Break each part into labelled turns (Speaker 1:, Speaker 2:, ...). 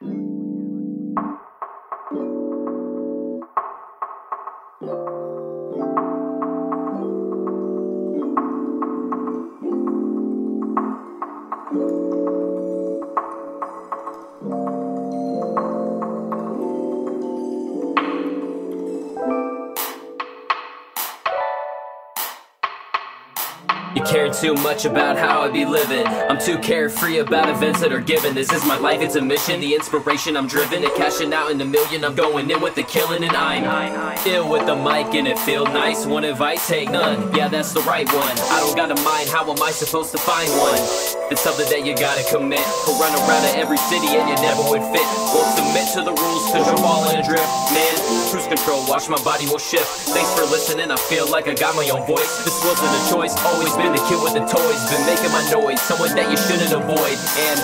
Speaker 1: You care too much about how I be living. I'm too carefree about events that are given. This is my life, it's a mission. The inspiration I'm driven to cashing out in a million. I'm going in with the killing, and I'm ill with the mic, and it feel nice. One advice, take none. Yeah, that's the right one. I don't got a mind, how am I supposed to find one? It's something that you gotta commit. Or run around to every city and you never would fit. Won't submit to the rules, cause you're falling adrift. Man, cruise control, watch my body will shift. Thanks for listening, I feel like I got my own voice. This wasn't a choice, always been been the kid with the toys, been making my noise, someone that you shouldn't avoid. And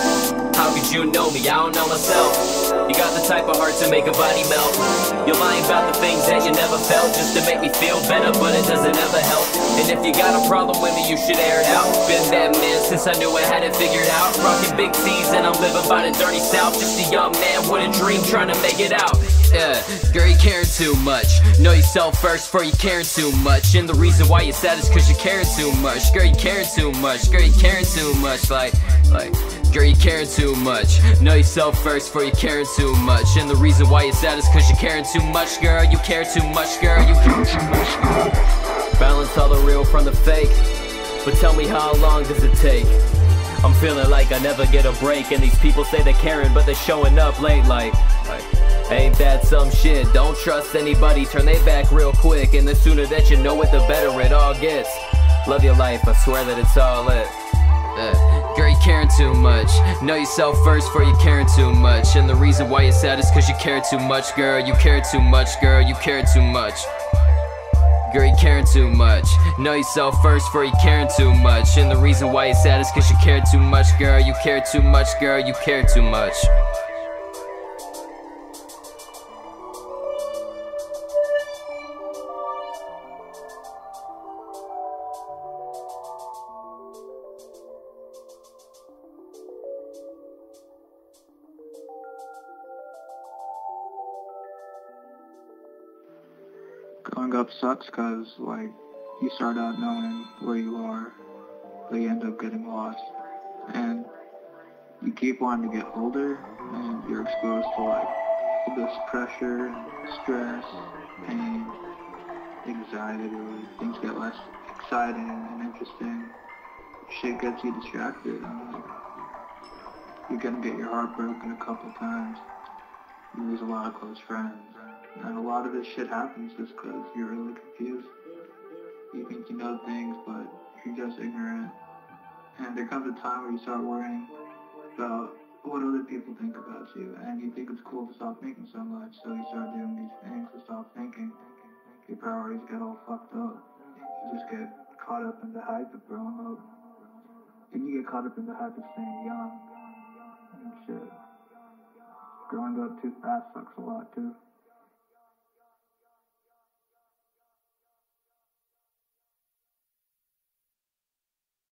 Speaker 1: how could you know me? I don't know myself. You got the type of heart to make a body melt. You're lying about the things that you never felt just to make me feel better, but it doesn't ever help. And if you got a problem with me, you should air it out. Been that man since I knew I had it figured out. Rocking big C's and I'm living by the dirty south. Just a young man with a dream trying to make it out. Yeah, girl, you caring too much. Know yourself first before you caring too much. And the reason why you're sad is cause you're caring too much. Girl, you caring too much. Girl, you caring too much. Like, like, girl, you caring too much. Know yourself first before you caring too much. And the reason why you're sad is cause you're caring too much. Girl, you care too much. Girl, you care too much. Girl. Balance all the real from the fake. But tell me how long does it take? I'm feeling like I never get a break And these people say they're caring but they're showing up late like, like Ain't that some shit? Don't trust anybody, turn they back real quick And the sooner that you know it, the better it all gets Love your life, I swear that it's all it uh, girl, you caring too much. Know yourself first before you caring too much. And the reason why you're sad is cause you care too much, girl. You care too much, girl. You care too much. Girl, you caring too much. Know yourself first before you caring too much. And the reason why you're sad is cause you care too much, girl. You care too much, girl. You care too much.
Speaker 2: Growing up sucks because like you start out knowing where you are, but you end up getting lost, and you keep wanting to get older, and you're exposed to like this pressure, stress, pain, anxiety. Things get less exciting and interesting. Shit gets you distracted, and like you're gonna get your heart broken a couple times. You lose a lot of close friends. And a lot of this shit happens just because you're really confused. You think you know things, but you're just ignorant. And there comes a time where you start worrying about what other people think about you. And you think it's cool to stop thinking so much, so you start doing these things to stop thinking. Your priorities get all fucked up. You just get caught up in the hype of growing up. And you get caught up in the hype of staying young. And shit. Growing up too fast sucks a lot too.